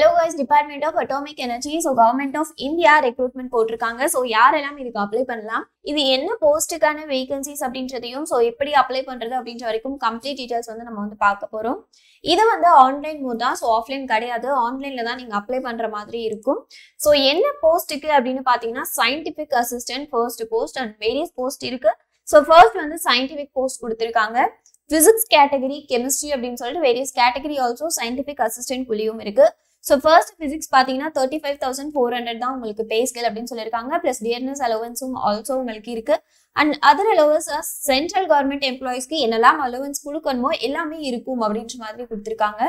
Hello guys department of atomic energy so government of India recruitment போட்டிருக்காங்க. So யாரெல்லாம் இதுக்கு apply பண்ணலாம்? இது என்ன போஸ்ட்டுக்கான வேகன்சிஸ் அப்படின்றதையும் ஸோ எப்படி அப்ளை பண்றது அப்படின்ற வரைக்கும் கம்ப்ளீட் டீட்டெயில்ஸ் வந்து நம்ம வந்து பார்க்க போறோம். இது வந்து ஆன்லைன் மோட் தான். ஸோ ஆஃப்லைன் கிடையாது. ஆன்லைன்ல தான் நீங்க அப்ளை பண்ற மாதிரி இருக்கும். ஸோ என்ன போஸ்ட்டுக்கு அப்படின்னு பார்த்தீங்கன்னா scientific assistant first post and various post இருக்கு. ஸோ ஃபர்ஸ்ட் வந்து சயின்டிஃபிக் போஸ்ட் கொடுத்துருக்காங்க. பிசிக்ஸ் கேட்டகரி கெமிஸ்ட்ரி அப்படின்னு சொல்லிட்டு various category also scientific assistant குழியும் இருக்கு. ஸோ ஃபர்ஸ்ட் ஃபிசிக்ஸ் பார்த்தீங்கன்னா thirty five thousand four hundred தான் உங்களுக்கு பே ஸ்கேல் அப்படின்னு சொல்லியிருக்காங்க. ப்ளஸ் டியர்னஸ் அலோவன்ஸும் ஆல்சோ உங்களுக்கு இருக்கு. And other allowance central government எம்ப்ளாயிஸ்க்கு என்னெல்லாம் அலோவன்ஸ் கொடுக்கணுமோ எல்லாமே இருக்கும் அப்படின்ற மாதிரி கொடுத்துருக்காங்க.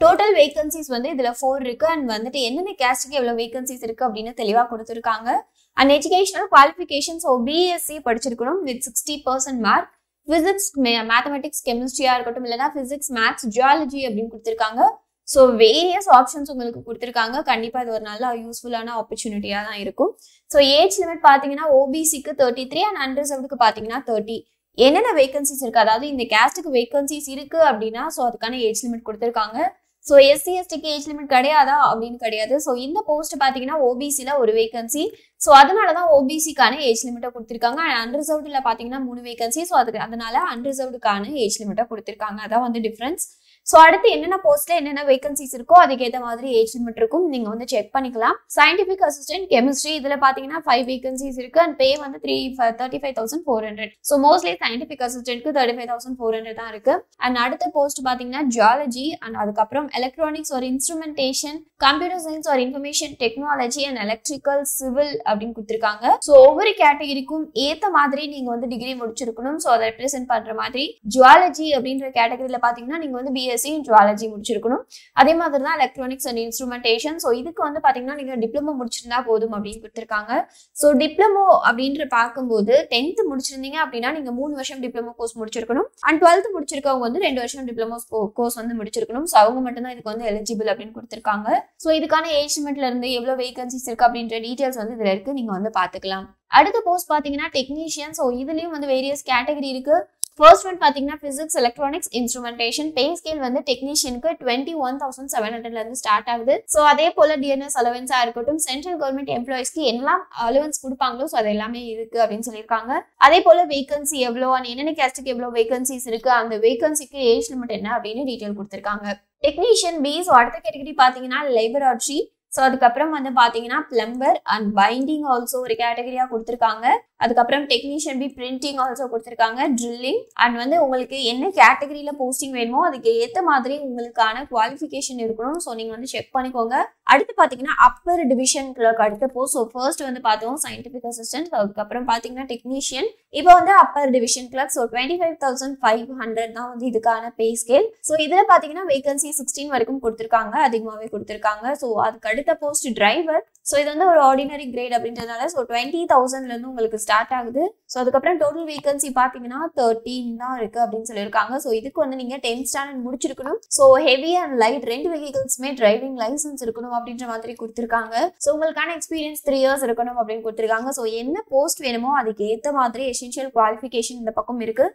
டோட்டல் வேகன்சிஸ் வந்து இதுல ஃபோர் இருக்கு. அண்ட் வந்துட்டு என்னென்ன கேஸ்டுக்கு எவ்வளோ வேகன்சிஸ் இருக்கு அப்படின்னு தெளிவா கொடுத்துருக்காங்க. And educational qualification so BSc படிச்சிருக்கணும் with sixty percent mark physics mathematics கெமிஸ்ட்ரியா இருக்கட்டும் இல்லைன்னா பிசிக்ஸ் மேத்ஸ் ஜியாலஜி அப்படின்னு கொடுத்துருக்காங்க. ஸோ வேரியஸ் ஆப்ஷன்ஸ் உங்களுக்கு கொடுத்துருக்காங்க. கண்டிப்பாக இது ஒரு நல்ல யூஸ்ஃபுல்லான ஆப்பர்ச்சுனிட்டியாக தான் இருக்கும். ஸோ ஏஜ் லிமிட் பார்த்தீங்கன்னா ஓபிசிக்கு தேர்ட்டி த்ரீ அண்ட் அன்ரிசர்வ்டுக்கு பார்த்தீங்கன்னா தேர்ட்டி என்னென்ன வேகன்சிஸ் இருக்கு? அதாவது இந்த கேஸ்ட்டுக்கு வேகன்சிஸ் இருக்கு அப்படின்னா ஸோ அதுக்கான ஏஜ் லிமிட் கொடுத்துருக்காங்க. ஸோ எஸ்சி எஸ்டிக்கு ஏஜ் லிமிட் கிடையாதா? அப்படின்னு கிடையாது. ஸோ இந்த போஸ்ட் பார்த்தீங்கன்னா ஓபிசியில் ஒரு வேகன்சி ஸோ அதனால தான் ஓபிசிக்கான ஏஜ் லிமிட்டை கொடுத்துருக்காங்க. அண்ட் அன்ரிசர்வ்டில் பார்த்தீங்கன்னா மூணு வேகன்சி ஸோ அதுக்கு அதனால அன்ரிசர்வ்டுக்கான ஏஜ் லிமிட்டை கொடுத்துருக்காங்க. அதான் வந்து டிஃப்ரென்ஸ் ஸோ அடுத்து என்னென்ன போஸ்ட்ல என்னென்ன வேகன்சிஸ் இருக்கோ அதுக்கேற்ற மாதிரி ஏஜ் லிமிட் இருக்கும். நீங்க வந்து செக் பண்ணிக்கலாம். சயின்டிபிக் அசிஸ்டன்ட் கெமிஸ்ட்ரி இதுல பாத்தீங்கன்னா ஃபைவ் வேகன்சிஸ் இருக்கு. அண்ட் பே வந்து three thirty five thousand four hundred so mostly scientific அசிஸ்டன்ட்க்கு twenty five thousand four hundred தான் இருக்கு. அண்ட் அடுத்த போஸ்ட் பாத்தீங்கன்னா ஜியாலஜி அண்ட் அதுக்கப்புறம் எலக்ட்ரானிக்ஸ் ஒரு இன்ஸ்ட்ருமெண்டேஷன் கம்ப்யூட்டர் சயின்ஸ் ஒரு information technology and electrical civil அப்படின்னு கொடுத்துருக்காங்க. ஸோ ஒவ்வொரு கேட்டகரிக்கும் ஏத்த மாதிரி நீங்க வந்து டிகிரி முடிச்சிருக்கணும். ஸோ அதை ரெப்ரசென்ட் பண்ற மாதிரி ஜுவாலஜி அப்படின்ற கேட்டகரியில பாத்தீங்கன்னா நீங்க வந்து பிஎஸ் பிஎஸ்சி ஜுவாலஜி முடிச்சிருக்கணும். அதே மாதிரி தான் எலக்ட்ரானிக்ஸ் அண்ட் இன்ஸ்ட்ருமெண்டேஷன் ஸோ இதுக்கு வந்து பார்த்தீங்கன்னா நீங்கள் டிப்ளமோ முடிச்சிருந்தா போதும் அப்படின்னு கொடுத்துருக்காங்க. ஸோ டிப்ளமோ அப்படின்ற பார்க்கும்போது டென்த்து முடிச்சிருந்தீங்க அப்படின்னா நீங்கள் மூணு வருஷம் டிப்ளமோ கோர்ஸ் முடிச்சிருக்கணும். அண்ட் டுவெல்த் முடிச்சிருக்கவங்க வந்து ரெண்டு வருஷம் டிப்ளமோ கோர்ஸ் வந்து முடிச்சிருக்கணும். ஸோ அவங்க மட்டும் தான் இதுக்கு வந்து எலிஜிபிள் அப்படின்னு கொடுத்துருக்காங்க. ஸோ இதுக்கான ஏஜ் இருந்து எவ்வளோ வேகன்சிஸ் இருக்கு அப்படின்ற டீட்டெயில்ஸ் வந்து இதில் இருக்கு. நீங்கள் வந்து பார்த்துக்கலாம். அடுத்த போஸ்ட் பார்த்தீங்கன்னா டெக்னீஷியன் ஸோ இதுலேயும் வந்து வேரியஸ் கேட்டகரி இருக்குது ஃபர்ஸ்ட் ஒன் பார்த்தீங்கன்னா physics electronics instrumentation pay scale வந்து டெக்னீஷியனுக்கு டுவெண்ட்டி ஒன் தௌசண்ட் செவன் ஹண்ட்ரட்ல இருந்து ஸ்டார்ட் ஆகுது. ஸோ அதே போல டிஎன்எஸ் அலவன்ஸா இருக்கட்டும் சென்ட்ரல் கவர்மெண்ட் எம்ப்ளாயிஸ்க்கு எல்லாம் அலவன்ஸ் கொடுப்பாங்களோ ஸோ அது எல்லாமே இருக்கு அப்படின்னு சொல்லியிருக்காங்க. அதே போல வேகன்சி எவ்வளோ அண்ட் என்னென்ன கேஸ்ட்டுக்கு எவ்வளோ வேகன்சிஸ் இருக்கு அந்த வேகன்சிக்கு ஏஜ் லிமிட் என்ன அப்படின்னு டீட்டெயில் கொடுத்துருக்காங்க. டெக்னீஷியன் பி ஸோ அடுத்த கேட்டகரி பார்த்தீங்கன்னா லேபராட்ரி ஸோ அதுக்கப்புறம் வந்து பார்த்தீங்கன்னா பிளம்பர் அண்ட் பைண்டிங் ஆல்சோ ஒரு கேட்டகரியாக கொடுத்துருக்காங்க. அதுக்கப்புறம் டெக்னீஷியன் பி பிரிண்டிங் ஆல்சோ கொடுத்துருக்காங்க ட்ரில்லிங் அண்ட் வந்து உங்களுக்கு என்ன கேட்டகரியில் போஸ்டிங் வேணுமோ அதுக்கு ஏற்ற மாதிரி உங்களுக்கான குவாலிஃபிகேஷன் இருக்கணும் ஸோ நீங்கள் வந்து செக் பண்ணிக்கோங்க. அடுத்து பார்த்தீங்கன்னா அப்பர் டிவிஷன் கிளர்க் அடுத்த போஸ்ட் ஸோ ஃபர்ஸ்ட் வந்து பார்த்தோம் சயின்டிஃபிக் அசிஸ்டன்ட் அதுக்கப்புறம் பார்த்தீங்கன்னா டெக்னீஷியன் இப்போ வந்து upper division clerk so twenty five thousand five hundred தான் வந்து இதுக்கான பே ஸ்கேல் ஸோ இதில் பார்த்தீங்கன்னா வேகன்சி சிக்ஸ்டீன் வரைக்கும் கொடுத்துருக்காங்க அதிகமாகவே கொடுத்துருக்காங்க. ஸோ அதுக்கு அடுத்த போஸ்ட் டிரைவர் ஸோ இது வந்து ஒரு ஆர்டினரி கிரேட் அப்படின்றதுனால ஸோ டுவெண்ட்டி தௌசண்ட்லேருந்து உங்களுக்கு ஸ்டார்ட் ஆகுது. ஸோ அதுக்கப்புறம் டோட்டல் வேகன்சி பார்த்தீங்கன்னா தேர்ட்டீன் தான் இருக்கு அப்படின்னு சொல்லியிருக்காங்க. ஸோ இதுக்கு வந்து நீங்கள் டென்த் ஸ்டாண்டர்ட் முடிச்சிருக்கணும். ஸோ ஹெவி அண்ட் லைட் ரெண்டு வெஹிக்கிள்ஸுமே டிரைவிங் லைசன்ஸ் இருக்கணும் அப்படின்ற மாதிரி கொடுத்துருக்காங்க. ஸோ உங்களுக்கான எக்ஸ்பீரியன்ஸ் த்ரீ இயர்ஸ் இருக்கணும் அப்படின்னு கொடுத்துருக்காங்க. ஸோ என்ன போஸ்ட் வேணுமோ அதுக்கு ஏற்ற மாதிரி எசென்ஷியல் குவாலிஃபிகேஷன் இந்த பக்கம் இருக்கு.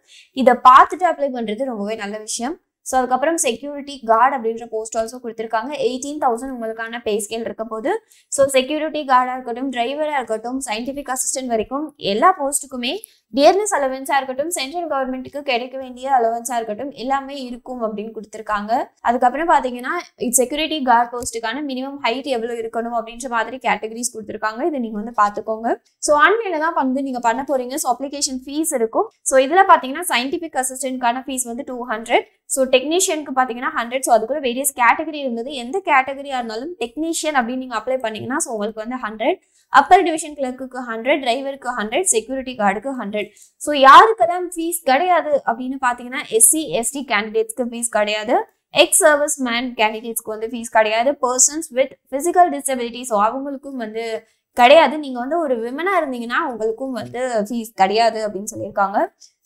இதை பார்த்துட்டு அப்ளை பண்ணுறது ரொம்பவே நல்ல விஷயம். ஸோ அதுக்கப்புறம் செக்யூரிட்டி கார்டு அப்படின்ற போஸ்ட் ஆல்சோ கொடுத்துருக்காங்க. எயிட்டீன் தௌசண்ட் உங்களுக்கான பே ஸ்கேல் இருக்க போது. ஸோ செக்யூரிட்டி கார்டாக இருக்கட்டும் டிரைவராக இருக்கட்டும் சயின்டிஃபிக் அசிஸ்டன்ட் வரைக்கும் எல்லா போஸ்ட்டுக்குமே டியர்னஸ் அலவன்ஸாக இருக்கட்டும் சென்ட்ரல் கவர்மெண்ட்டுக்கு கிடைக்க வேண்டிய அலவன்ஸாக இருக்கட்டும் எல்லாமே இருக்கும் அப்படின்னு கொடுத்துருக்காங்க. அதுக்கப்புறம் பார்த்தீங்கன்னா செக்யூரிட்டி கார்ட் போஸ்ட்டுக்கான மினிமம் ஹைட் எவ்வளோ இருக்கணும் அப்படின்ற மாதிரி கேட்டகரிஸ் கொடுத்துருக்காங்க. இதை நீங்கள் வந்து பார்த்துக்கோங்க ஸோ ஆன்லைனில் தான் வந்து நீங்கள் பண்ண போறீங்க. ஸோ அப்ளிகேஷன் ஃபீஸ் இருக்கும். ஸோ இதில் பார்த்தீங்கன்னா சயின்டிஃபிக் அசிஸ்டன்ட்கான ஃபீஸ் வந்து டூ ஹண்ட்ரட் ஸோ டெக்னீஷியனுக்கு பார்த்தீங்கன்னா ஹண்ட்ரட் ஸோ அதுக்குள்ள வேரியஸ் கேட்டகரி இருந்தது. எந்த கேட்டகரியாக இருந்தாலும் டெக்னீஷியன் அப்படின்னு நீங்கள் அப்ளை பண்ணீங்கன்னா ஸோ உங்களுக்கு வந்து ஹண்ட்ரட் அப்பர் டிவிஷன் கிளர்க்குக்கு ஹண்ட்ரட் டிரைவருக்கு ஹண்ட்ரட் செக்யூரிட்டி கார்டுக்கு ஹண்ட்ரட் ஸோ யாருக்கெல்லாம் ஃபீஸ் கிடையாது அப்படின்னு பார்த்தீங்கன்னா எஸ்சி எஸ்டி கேண்டிடேட்ஸ்க்கு ஃபீஸ் கிடையாது. எக்ஸ் சர்வீஸ் மேன் கேண்டிடேட்ஸ்க்கு வந்து ஃபீஸ் கிடையாது. Persons with physical disability so அவங்களுக்கும் வந்து கிடையாது. நீங்க வந்து ஒரு விமனா இருந்தீங்கன்னா உங்களுக்கும் வந்து ஃபீஸ் கிடையாது அப்படின்னு சொல்லியிருக்காங்க.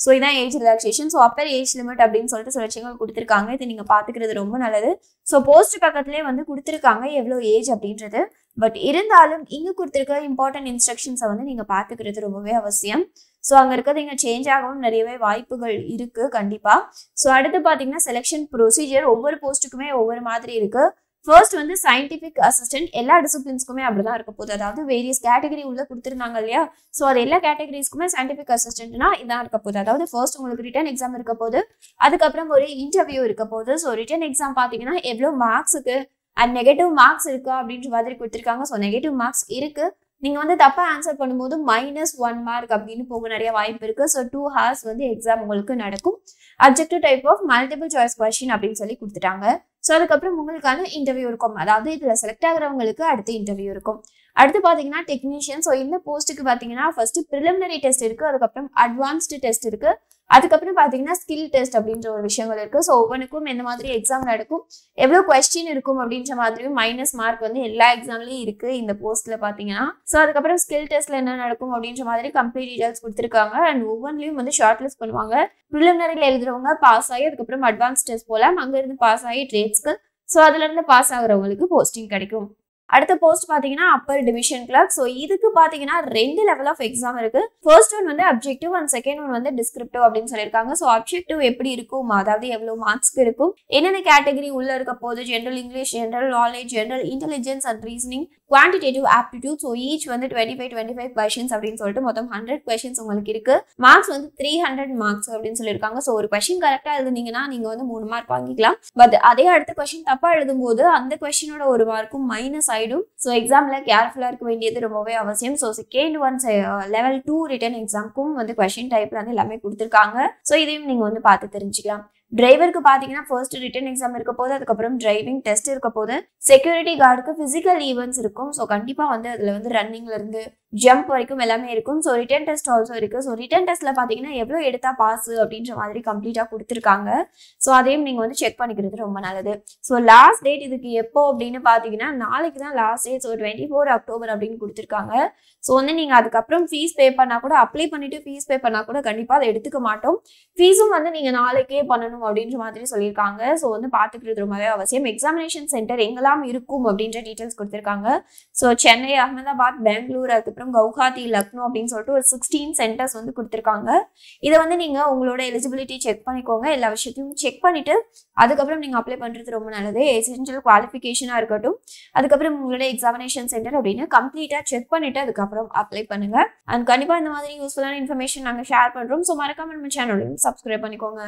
ஸோ இதான் age relaxation so upper age limit அப்படின்னு சொல்லிட்டு சில விஷயங்கள் கொடுத்துருக்காங்க. இது நீங்க பாத்துக்கிறது ரொம்ப நல்லது. ஸோ போஸ்ட் பக்கத்துலேயே வந்து கொடுத்துருக்காங்க எவ்வளோ ஏஜ் அப்படின்றது. பட் இருந்தாலும் இங்க கொடுத்துருக்க இம்பார்ட்டன்ட் இன்ஸ்ட்ரக்ஷன்ஸை வந்து நீங்க பாத்துக்கிறது ரொம்பவே அவசியம். ஸோ அங்க இருக்கிறது இங்க சேஞ்ச் ஆகவும் நிறையவே வாய்ப்புகள் இருக்கு கண்டிப்பா. ஸோ அடுத்து பாத்தீங்கன்னா செலெக்ஷன் ப்ரொசீஜர் ஒவ்வொரு போஸ்ட்டுக்குமே ஒவ்வொரு மாதிரி இருக்கு. ஃபர்ஸ்ட் வந்து சயின்டிஃபிக் அசிஸ்டன்ட் எல்லா டிசிப்ளின்ஸ்க்குமே அப்படிதான் இருக்க போகுது. அதாவது வேரியஸ் கேட்டகரி உள்ள கொடுத்துருந்தாங்க இல்லையா? ஸோ அது எல்லா கேட்டகரிஸ்க்குமே சயின்டிஃபிக் அசிஸ்டன்ட்னா இதான் இருக்க போகுது. அதாவது ஃபர்ஸ்ட் உங்களுக்கு ரிட்டன் எக்ஸாம் இருக்க போது அதுக்கப்புறம் ஒரு இன்டர்வியூ இருக்க போகுது. ஸோ ரிட்டன் எக்ஸாம் பார்த்தீங்கன்னா எவ்வளோ மார்க்ஸுக்கு அண்ட் நெகட்டிவ் மார்க்ஸ் இருக்கா அப்படின்ற மாதிரி கொடுத்துருக்காங்க. ஸோ நெகட்டிவ் மார்க்ஸ் இருக்கு. நீங்கள் வந்து தப்பாக ஆன்சர் பண்ணும்போது மைனஸ் ஒன் மார்க் அப்படின்னு போக நிறைய வாய்ப்பு இருக்குது ஸோ டூ ஹார்ஸ் வந்து எக்ஸாம் உங்களுக்கு நடக்கும். Objective type of multiple choice question அப்படின்னு சொல்லி கொடுத்துட்டாங்க. ஸோ அதுக்கப்புறம் உங்களுக்கான இன்டர்வியூ இருக்கும். அதாவது இதில் செலக்ட் ஆகிறவங்களுக்கு அடுத்த இன்டர்வியூ இருக்கும். அடுத்து பார்த்தீங்கன்னா டெக்னீஷியன் ஸோ இந்த போஸ்ட்டுக்கு பார்த்தீங்கன்னா ஃபர்ஸ்ட் ப்ரிலிமினரி டெஸ்ட் இருக்குது அதுக்கப்புறம் அட்வான்ஸ்டு டெஸ்ட் இருக்குது அதுக்கப்புறம் பார்த்தீங்கன்னா ஸ்கில் டெஸ்ட் அப்படின்ற ஒரு விஷயங்கள் இருக்குது ஸோ ஒவ்வொன்றுக்கும் எந்த மாதிரி எக்ஸாம் நடக்கும் எவ்வளோ கொஸ்டின் இருக்கும் அப்படின்ற மாதிரியும் மைனஸ் மார்க் வந்து எல்லா எக்ஸாம்லேயும் இருக்குது இந்த போஸ்ட்டில் பார்த்தீங்கன்னா ஸோ அதுக்கப்புறம் ஸ்கில் டெஸ்ட்டில் என்ன நடக்கும் அப்படின்ற மாதிரி கம்ப்ளீட் டீடைல்ஸ் கொடுத்துருக்காங்க. அண்ட் ஒவ்வொன்றிலையும் வந்து ஷார்ட் லிஸ்ட் பண்ணுவாங்க ப்ரிலிமினரியில் எழுதுறவங்க பாஸ் ஆகி அதுக்கப்புறம் அட்வான்ஸ் டெஸ்ட் போகலாம் அங்கேருந்து பாஸ் ஆகி ட்ரேட்ஸ்க்கு ஸோ அதுலேருந்து பாஸ் ஆகுறவங்களுக்கு போஸ்டிங் கிடைக்கும். அடுத்த போஸ்ட் பாத்தீங்கன்னா அப்பர் டிவிஷன் கிளர்க் ஸோ இதுக்கு பாத்தீங்கன்னா ரெண்டு லெவல் ஆஃப் எக்ஸாம் இருக்கு. ஃபர்ஸ்ட் ஒன் வந்து அப்ஜெக்டிவ் அண்ட் செகண்ட் ஒன் வந்து டிஸ்கிரிப்டிவ் அப்படின்னு சொல்லியிருக்காங்க. ஸோ அப்ஜெக்டிவ் எப்படி இருக்கும்? அதாவது எவ்வளவு மார்க்ஸ்க்கு இருக்கும்? என்னென்ன கேட்டகரி உள்ள இருக்க போது general English general knowledge general intelligence and reasoning quantitative aptitude so each வந்து twenty five twenty five questions அப்படின்னு சொல்லிட்டு மொத்தம் ஹண்ட்ரட் கொஷின்ஸ் உங்களுக்கு இருக்கு. மார்க்ஸ் வந்து த்ரீ ஹண்ட்ரட் மார்க்ஸ் அப்படின்னு சொல்லியிருக்காங்க. ஸோ ஒரு கொஷின் கரெக்டாக எழுதுனீங்கன்னா நீங்க வந்து மூணு மார்க் வாங்கிக்கலாம். பட் அதே அடுத்த கொஷின் தப்பா எழுதும் போது அந்த கொஷினோட ஒரு மார்க்கும் மைனஸ் ஆயிடும் ஸோ எக்ஸாம்ல கேர்ஃபுல்லா இருக்க வேண்டியது ரொம்பவே அவசியம். So second one level two written எக்ஸாம்க்கும் வந்து கொஷின் டைப்பில் வந்து எல்லாமே கொடுத்துருக்காங்க. ஸோ இதையும் நீங்க வந்து பார்த்து தெரிஞ்சுக்கலாம். டிரைவருக்கு பார்த்தீங்கன்னா ஃபர்ஸ்ட் ரிட்டன் எக்ஸாம் இருக்க போது அதுக்கப்புறம் டிரைவிங் டெஸ்ட் இருக்க போது செக்யூரிட்டி கார்டுக்கு ஃபிசிக்கல் ஈவெண்ட்ஸ் இருக்கும். ஸோ கண்டிப்பாக வந்து அதில் வந்து ரன்னிங்ல இருந்து ஜம்ப் வரைக்கும் எல்லாமே இருக்கும். ஸோ ரிட்டன் டெஸ்ட் ஆல்சோ இருக்குது ஸோ ரிட்டன் டெஸ்ட்டில் பார்த்தீங்கன்னா எவ்வளோ எடுத்தால் பாஸ் அப்படின்ற மாதிரி கம்ப்ளீட்டாக கொடுத்துருக்காங்க. ஸோ அதையும் நீங்கள் வந்து செக் பண்ணிக்கிறது ரொம்ப நல்லது. ஸோ லாஸ்ட் டேட் இதுக்கு எப்போ அப்படின்னு பார்த்தீங்கன்னா நாளைக்கு தான் last date so twenty four October அப்படின்னு கொடுத்துருக்காங்க. ஸோ வந்து நீங்கள் அதுக்கப்புறம் ஃபீஸ் பே பண்ணால் கூட அப்ளை பண்ணிவிட்டு ஃபீஸ் பே பண்ணால் கூட கண்டிப்பாக அதை எடுத்துக்க மாட்டோம். ஃபீஸும் வந்து நீங்கள் நாளைக்கே பண்ணணும் அப்படின்ற மாதிரி சொல்லியிருக்காங்க. ஸோ வந்து பார்த்துக்கிறது ரொம்பவே அவசியம். எக்ஸாமினேஷன் சென்டர் எங்கெல்லாம் இருக்கும் அப்படின்ற டீட்டெயில்ஸ் கொடுத்துருக்காங்க. ஸோ சென்னை அகமதாபாத் பெங்களூர் அதுக்கு அதுக்கப்புறம் கவுஹாத்தி லக்னோ அப்படின்னு சொல்லிட்டு ஒரு சிக்ஸ்டீன் சென்டர்ஸ் வந்து கொடுத்துருக்காங்க. இதை வந்து நீங்கள் உங்களோட எலிஜிபிலிட்டி செக் பண்ணிக்கோங்க. எல்லா விஷயத்தையும் செக் பண்ணிவிட்டு அதுக்கப்புறம் நீங்கள் அப்ளை பண்ணுறது ரொம்ப நல்லது. எசென்ஷியல் குவாலிஃபிகேஷனாக இருக்கட்டும். அதுக்கப்புறம் உங்களோட எக்ஸாமினேஷன் சென்டர் அப்படின்னு கம்ப்ளீட்டாக செக் பண்ணிவிட்டு அதுக்கப்புறம் அப்ளை பண்ணுங்க. அண்ட் கண்டிப்பாக இந்த மாதிரி யூஸ்ஃபுல்லான இன்ஃபர்மேஷன் நாங்கள் ஷேர் பண்ணுறோம் ஸோ மறக்காம நம்ம சேனலையும் சப்ஸ்கிரைப் பண்ணிக்கோங்க.